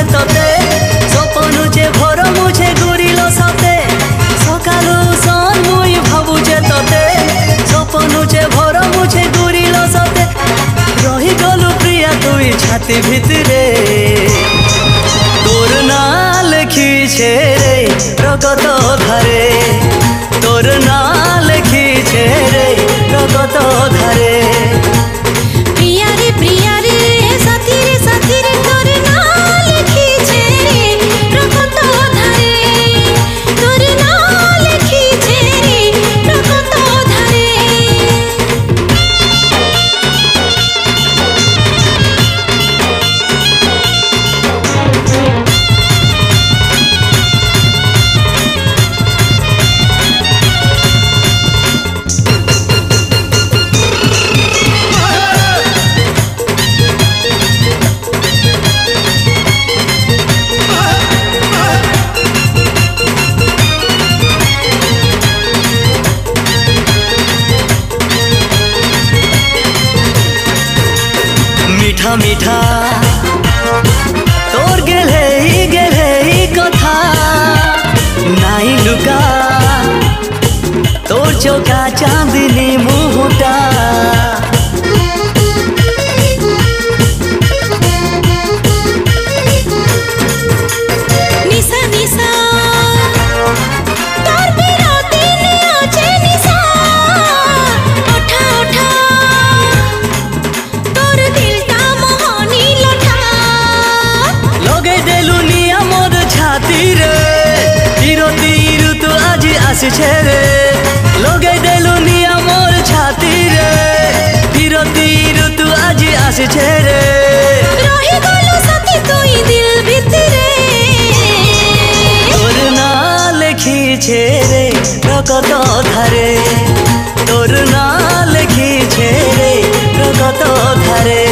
ভাবুছে তোতে সপনুছে ভর মুছে ঘুরিল সাথে। সকালু সন মুই ভাবুছে তোতে সপনুছে ভর মুছে ঘুরিল সাথে। রহি গলু প্রিয়া ভিতরে। मीठा। मीठा तोर गेल गे कथा। नाई लुका। तोर चौका चांदनी मुँह লগে দেলু নিয়া মোর ছাতি রে। বিরতি ঋতু আজি আসছে রে। লগে দেলু নিয়া মোর ছাতি রে। বিরতি ঋতু আজি আসছে রে। রহি গলু সাথী তুই দিল ভিতরে। তোর না লেখিছে রে প্রকত ধারে। তোর না লেখিছে রে প্রকত ধারে।